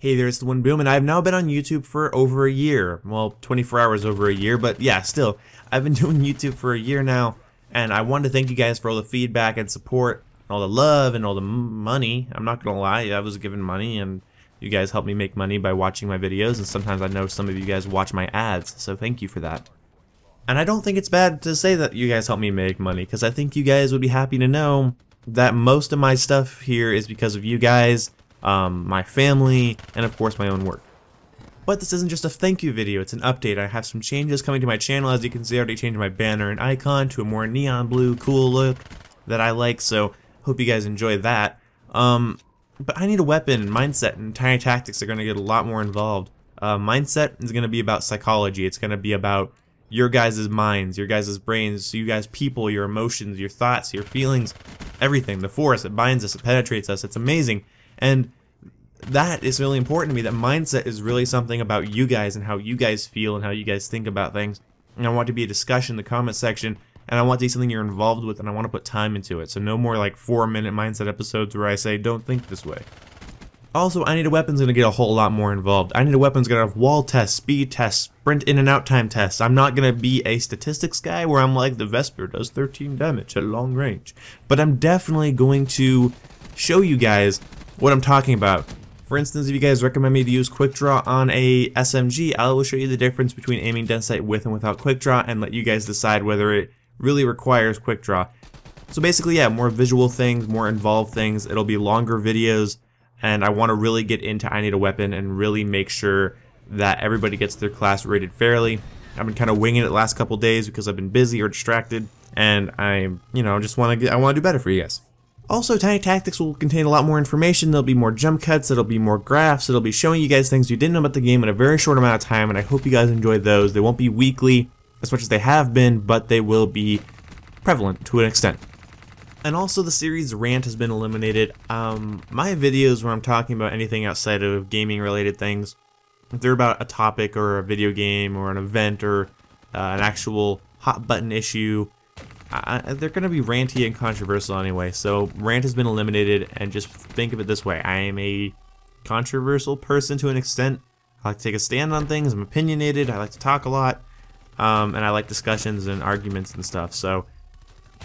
Hey there, it's the One Boom, and I've now been on YouTube for over a year. Well, 24 hours over a year, but yeah, still. I've been doing YouTube for a year now, and I wanted to thank you guys for all the feedback and support, and all the love, and all the money. I'm not gonna lie, I was given money, and you guys help me make money by watching my videos, and sometimes I know some of you guys watch my ads, so thank you for that. And I don't think it's bad to say that you guys help me make money, because I think you guys would be happy to know that most of my stuff here is because of you guys, um, my family, and of course my own work. But this isn't just a thank you video, it's an update. I have some changes coming to my channel. As you can see, I already changed my banner and icon to a more neon blue, cool look that I like, so hope you guys enjoy that. Um, but I need a weapon, mindset, and tiny tactics are going to get a lot more involved. Uh, mindset is going to be about psychology. It's going to be about your guys' minds, your guys' brains, you guys' people, your emotions, your thoughts, your feelings, everything. The force, it binds us, it penetrates us. It's amazing. And that is really important to me. That mindset is really something about you guys and how you guys feel and how you guys think about things. And I want to be a discussion in the comment section. And I want to be something you're involved with and I want to put time into it. So no more like four minute mindset episodes where I say, don't think this way. Also, I need a weapon's gonna get a whole lot more involved. I need a weapon's gonna have wall tests, speed tests, sprint in and out time tests. I'm not gonna be a statistics guy where I'm like, the Vesper does 13 damage at long range. But I'm definitely going to show you guys what I'm talking about. For instance, if you guys recommend me to use Quick Draw on a SMG, I will show you the difference between aiming sight with and without Quick Draw and let you guys decide whether it really requires Quick Draw. So basically, yeah, more visual things, more involved things. It'll be longer videos, and I want to really get into I Need a Weapon and really make sure that everybody gets their class rated fairly. I've been kind of winging it the last couple days because I've been busy or distracted, and I, you know, I just want to I want to do better for you guys. Also, Tiny Tactics will contain a lot more information. There'll be more jump cuts, there'll be more graphs, it'll be showing you guys things you didn't know about the game in a very short amount of time, and I hope you guys enjoy those. They won't be weekly as much as they have been, but they will be prevalent to an extent. And also the series rant has been eliminated. Um, my videos where I'm talking about anything outside of gaming related things, if they're about a topic or a video game or an event or uh, an actual hot button issue, I, they're going to be ranty and controversial anyway, so rant has been eliminated, and just think of it this way. I am a controversial person to an extent. I like to take a stand on things, I'm opinionated, I like to talk a lot, um, and I like discussions and arguments and stuff, so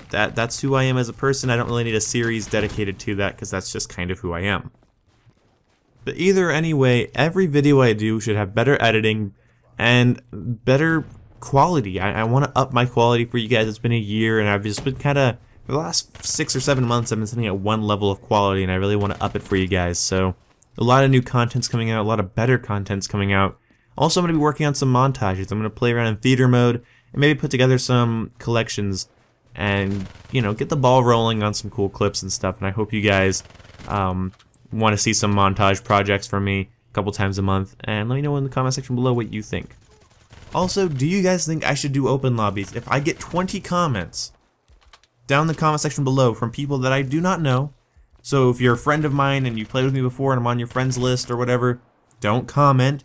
that that's who I am as a person. I don't really need a series dedicated to that, because that's just kind of who I am. But either anyway, every video I do should have better editing and better quality. I, I want to up my quality for you guys. It's been a year, and I've just been kind of for the last six or seven months. I've been sitting at one level of quality, and I really want to up it for you guys. So a lot of new content's coming out, a lot of better content's coming out. Also, I'm going to be working on some montages. I'm going to play around in theater mode and maybe put together some collections and, you know, get the ball rolling on some cool clips and stuff. And I hope you guys um, want to see some montage projects from me a couple times a month. And let me know in the comment section below what you think. Also, do you guys think I should do open lobbies? If I get 20 comments down in the comment section below from people that I do not know, so if you're a friend of mine and you played with me before and I'm on your friends list or whatever, don't comment.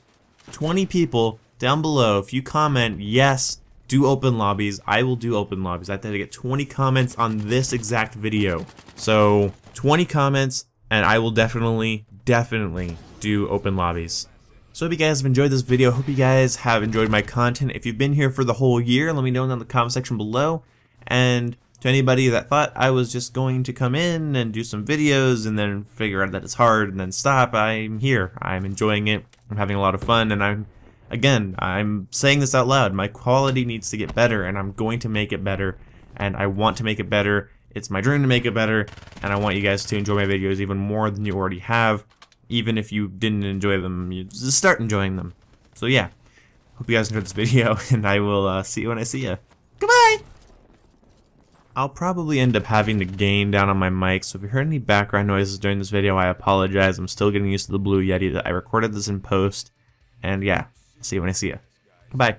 20 people down below, if you comment, yes, do open lobbies, I will do open lobbies. I have to get 20 comments on this exact video. So, 20 comments, and I will definitely, definitely do open lobbies. So hope you guys have enjoyed this video. Hope you guys have enjoyed my content. If you've been here for the whole year, let me know in the comment section below. And to anybody that thought I was just going to come in and do some videos and then figure out that it's hard and then stop, I'm here. I'm enjoying it. I'm having a lot of fun and I'm, again, I'm saying this out loud. My quality needs to get better and I'm going to make it better and I want to make it better. It's my dream to make it better and I want you guys to enjoy my videos even more than you already have even if you didn't enjoy them, you just start enjoying them. So yeah, hope you guys enjoyed this video, and I will uh, see you when I see you. Goodbye! I'll probably end up having the gain down on my mic, so if you heard any background noises during this video, I apologize. I'm still getting used to the Blue Yeti that I recorded this in post. And yeah, see you when I see you. Goodbye.